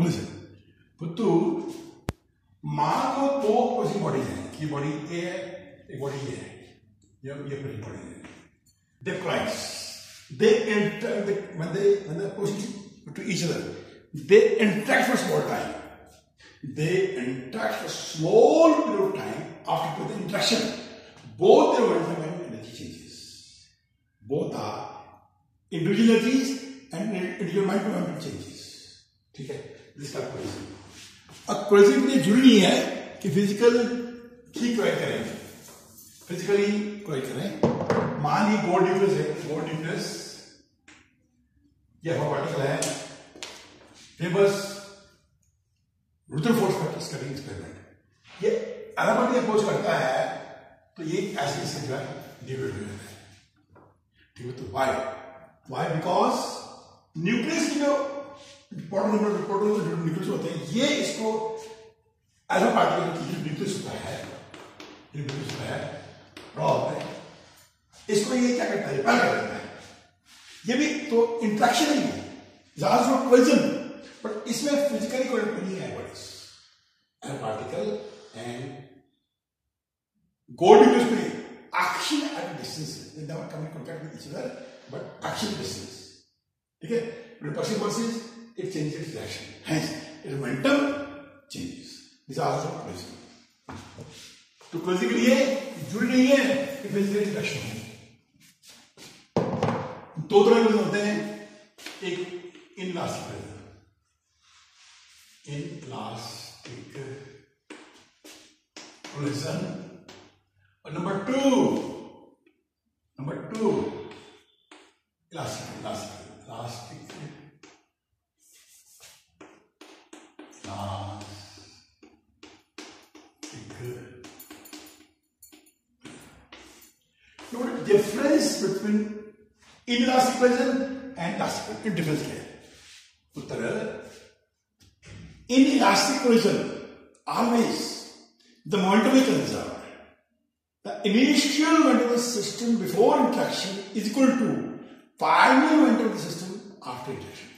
collision. पुत्तू मान लो दो opposing bodies हैं ये बॉडी ए है एक बॉडी ये है ये ये अपोजिंग बॉडी है they enter the, when they when they opposite to each other they interact for a small time they interact for a small period of time after the interaction both their momentum and energy changes both are individual energies and individual momentum changes ठीक है जिसका collision अब collision के लिए है कि physical ठीक collide करें। फिजिकली कोलाइड करें। मान ली गोल्ड न्यूक्लियस है। गोल्ड न्यूक्लियस यह पार्टिकल है। फ़ेमस रुद्रफोर्ड स्कैटिंग एक्सपेरिमेंट ये पार्टी अप्रोच करता है तो ये ऐसे ऐसे जो है डिवाइड हो जाता है। ठीक है तो वाई वाई बिकॉज़ न्यूक्लियस की जो प्रोटॉन नंबर प्रोटॉन जो न्यूक्लियस होते हैं। ये इसको एज अ पार्टिकल न्यूक्लियस होता है। न्यूक्लियस होता है। रॉ है। इसको ये क्या करता है? रिपेल कर देता है। ये भी तो इंट्रैक्शन ही है। ज़्यादा कोलिजन बट इसमें फिजिकली कोई नहीं है bodies and particle and gold use में action at a distance they never come in contact with each other, but action distance है? Repulsive forces it changes its direction. Hence its momentum changes. This is also collision तो collision के लिए जुड़ नहीं है कि physical interaction हो. दो तरह के होते हैं. एक इनलास्टिक इनलास्टिक कोलिजन और number two number two elastic elastic elastic elastic Note the difference between inelastic collision and elastic collision. Difference क्या है? उत्तर in elastic collision always the momentum is conserved. The initial momentum system before interaction is equal to final momentum system after interaction.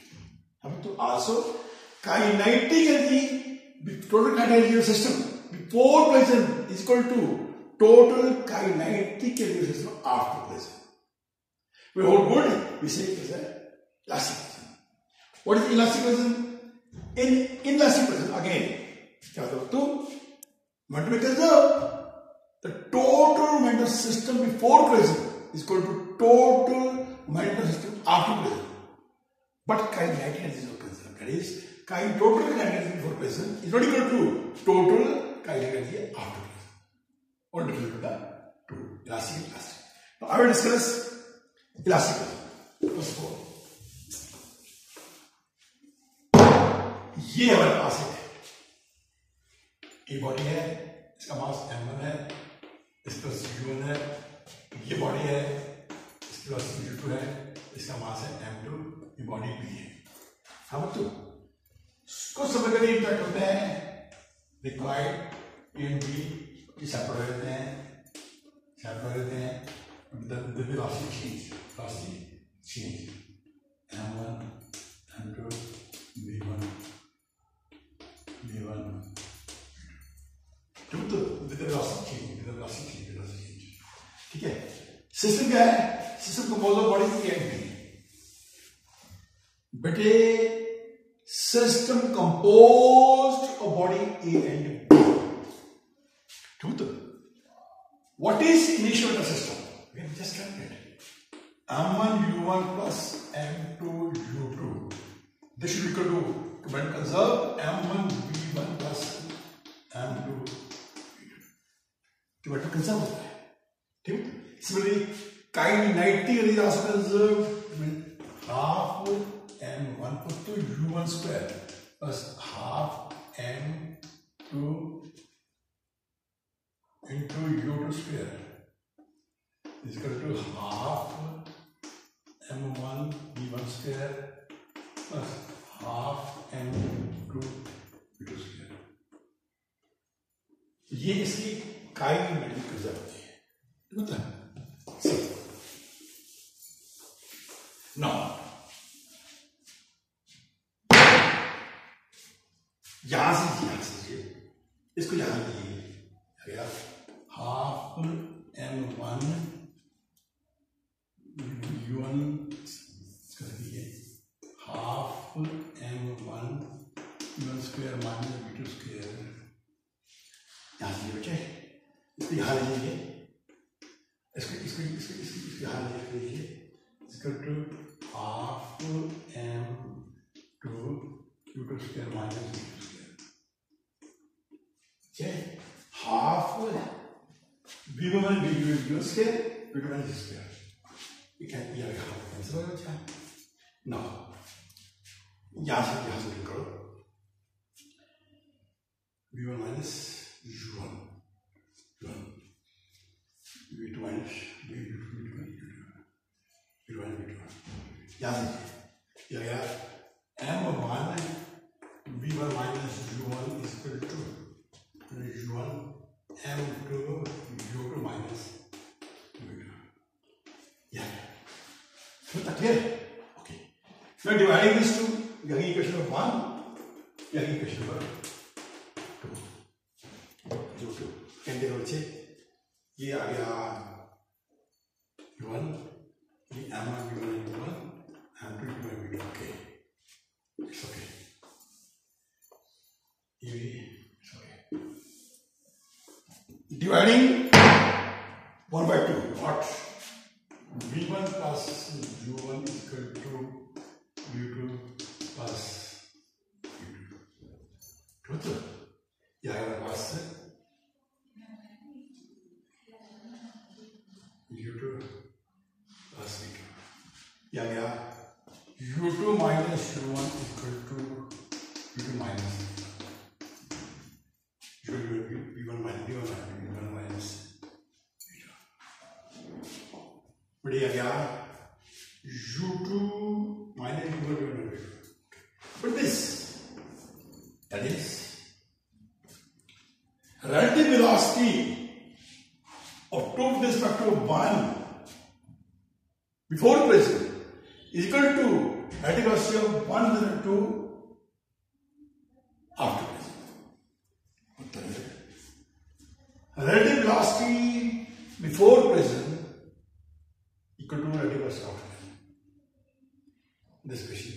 हम तो also kinetic energy total kinetic energy of the system before collision is equal to total kinetic energy of the system after collision. We hold good, we say it is a elastic collision. What is elastic collision? In inelastic collision, again, क्या होता है तो momentum is conserved. The total momentum system before collision is equal to total momentum system after collision. But kinetic energy is not conserved. That is, kind total kinetic energy before collision is not equal to total kinetic energy after collision. What difference between the two? Elastic and elastic. Now I will discuss elastic. First of all, ये हमारे पास है ये body है इसका मास M one है इसका सी one है ये बॉडी है इसके पास सी टू है इसका मास है एम टू ये बॉडी पी है तो कुछ समय के लिए इंटरेक्ट होते हैं रिक्वायर्ड एन की ये सेपरेट रहते हैं सेपरेट रहते हैं हैं राशि velocity राशि velocity एम m1 बेटे system composed of body A and B truth what is initial of the system we have just calculated m1 u1 plus m2 u2 this should be equal to when conserve m1 v1 plus m2 to what conserve होता है ठीक similarly kinetic energy is also conserved when half m1 put to u1 square plus half m2 into u2 square is equal to half m1 v1 square plus half m2 v2 square. ये इसकी kinematic result होती है यहाँ से यहाँ से इसको यहाँ लीजिए half m one u one कर दिए half m one u one square minus v two square यहाँ से बचे। इसको यहाँ लीजिए। इसको इसको इसको इसको इसको यहाँ लीजिए। इसको two half m two u two square minus v two square Okay, half v one v two v one square v two minus square. You can ये अगर half कैंसिल हो जाता है ना यहाँ से यहाँ से निकलो v one minus u one u one v two minus v two v two v two v one v two यहाँ से ये अगर m one v one minus u one is equal to u1 m2 u2 minus u2. Yeah. So that clear? Okay. Dividing this to यहाँ equation number one, यहाँ equation number two. जो two कहते हैं बच्चे ये आ गया u1 ये m one u1 u1 m2 u1 u2 okay. It's okay. ये dividing 1 by 2 what v1 plus u1 is equal to u2 plus u2 ठीक है यह हमारे पास है u2 plus v2 यह गया u2 minus u1 is equal to u2 minus relative velocity of two with respect to one before present is equal to relative velocity of one with respect to after present. Relative velocity before present equal to relative velocity after present. This question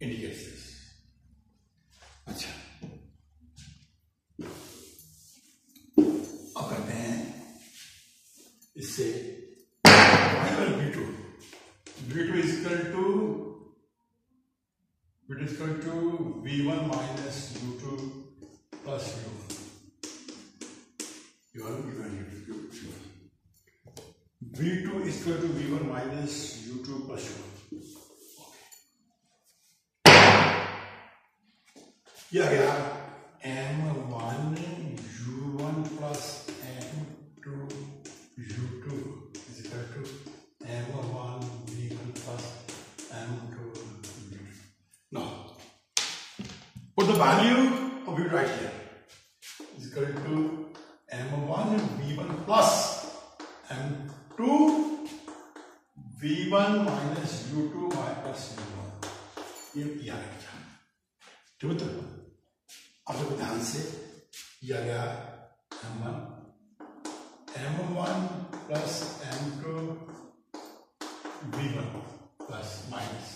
indicates this. अच्छा अब करते हैं इससे final v two v two is equal to v two equal to v one minus u two plus u one u one u equal u two v two is equal to v one minus u two plus u one ये आ गया the value of it right here. Is equal to M1 V1 plus M2 V1 minus U2 y plus U1 ये किया गया ठीक है अब देखो ध्यान से किया गया M1 M1 plus M2 V1 plus minus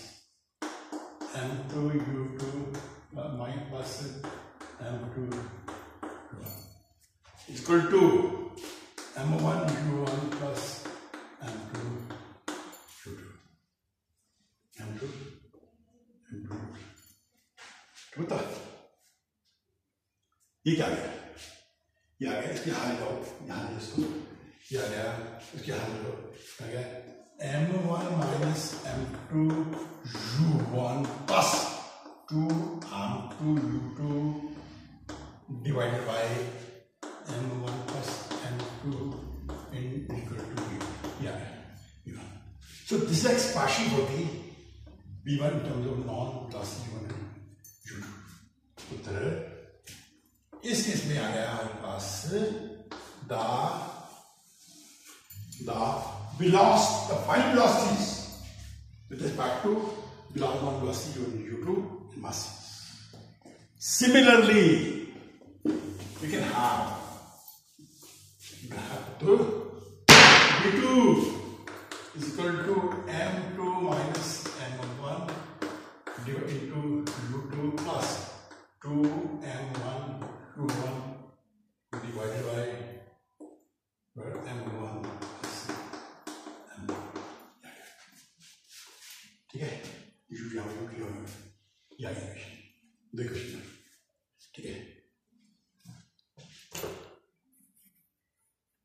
M2 U2 plus M2 is equal to M1 U1 plus M2 U2. M2 U2. What the? ये क्या गया? ये आ गया इसके हाल लो यहाँ देखो ये आ गया इसके हाल लो आ गया M1 minus M2 U1 plus two m two u two divided by m one plus m two in equal to v. ये सो दिस एक्सप्रेशन होती v one terms of non plus v one u two उत्तर इस case में आ गया हमारे पास the the बिलॉस the final velocities with respect to velocity one velocity u1 u2 masses. Similarly, you can have to V2 is equal to M2 minus M1 divided into U2 plus 2M1 ये